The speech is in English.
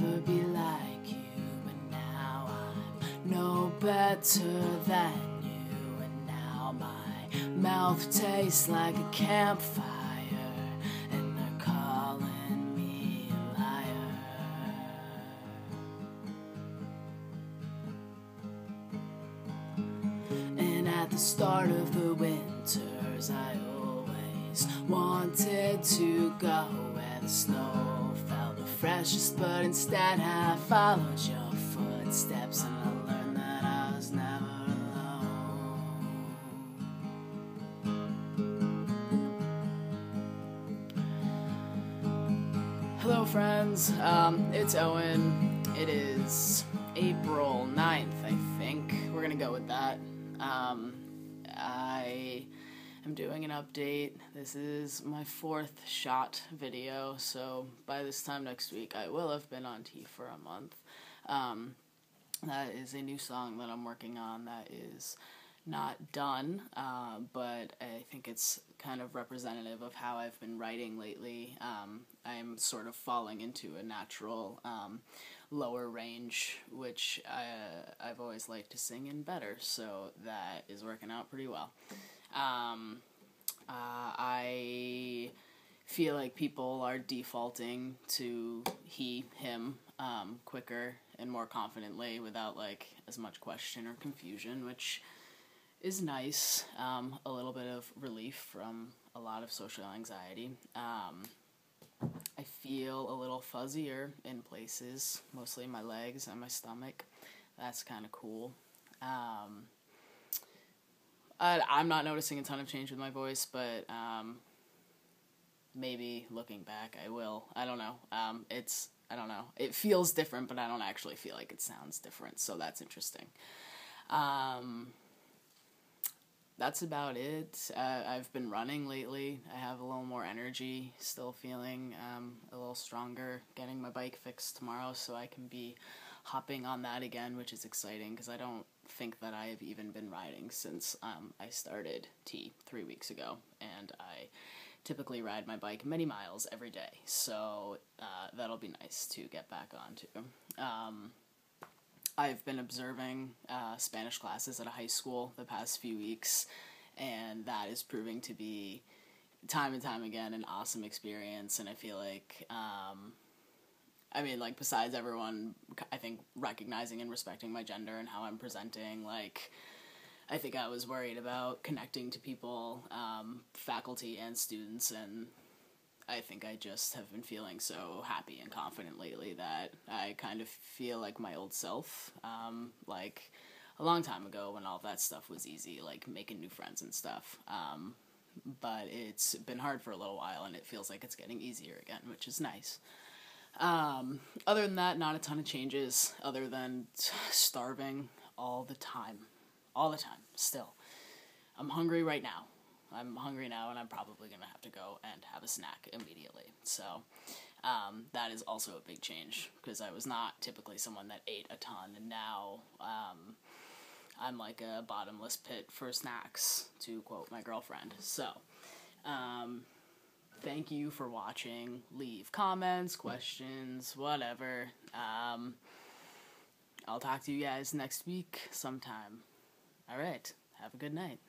never be like you, but now I'm no better than you, and now my mouth tastes like a campfire, and they're calling me a liar. And at the start of the winters, I wanted to go where the snow felt the freshest, but instead I followed your footsteps and I learned that I was never alone. Hello, friends. Um, it's Owen. It is April 9th, I think. We're gonna go with that. Um, I am doing an update. This is my fourth shot video, so by this time next week, I will have been on T for a month. Um, that is a new song that I'm working on that is not done, uh, but I think it's kind of representative of how I've been writing lately. Um, I'm sort of falling into a natural um, lower range, which I, I've always liked to sing in better, so that is working out pretty well. Um, uh, I feel like people are defaulting to he, him um, quicker and more confidently without like as much question or confusion, which is nice. Um, a little bit of relief from a lot of social anxiety. Um, I feel a little fuzzier in places, mostly my legs and my stomach. That's kind of cool. Um, I, I'm not noticing a ton of change with my voice, but um, maybe looking back, I will. I don't know. Um, it's I don't know. It feels different, but I don't actually feel like it sounds different, so that's interesting. Um, that's about it. Uh, I've been running lately. I have a little more energy, still feeling um, a little stronger. Getting my bike fixed tomorrow so I can be hopping on that again, which is exciting because I don't think that I have even been riding since um, I started T three weeks ago. And I typically ride my bike many miles every day, so uh, that'll be nice to get back onto. Um, I've been observing uh, Spanish classes at a high school the past few weeks, and that is proving to be time and time again an awesome experience. And I feel like, um, I mean, like, besides everyone, I think, recognizing and respecting my gender and how I'm presenting, like, I think I was worried about connecting to people, um, faculty and students, and I think I just have been feeling so happy and confident lately that I kind of feel like my old self. Um, like a long time ago when all that stuff was easy, like making new friends and stuff. Um, but it's been hard for a little while and it feels like it's getting easier again, which is nice. Um, other than that, not a ton of changes other than starving all the time. All the time, still. I'm hungry right now. I'm hungry now, and I'm probably gonna have to go and have a snack immediately. So um, that is also a big change because I was not typically someone that ate a ton, and now um, I'm like a bottomless pit for snacks, to quote my girlfriend. So. Um, thank you for watching. Leave comments, questions, whatever. Um, I'll talk to you guys next week sometime. All right. Have a good night.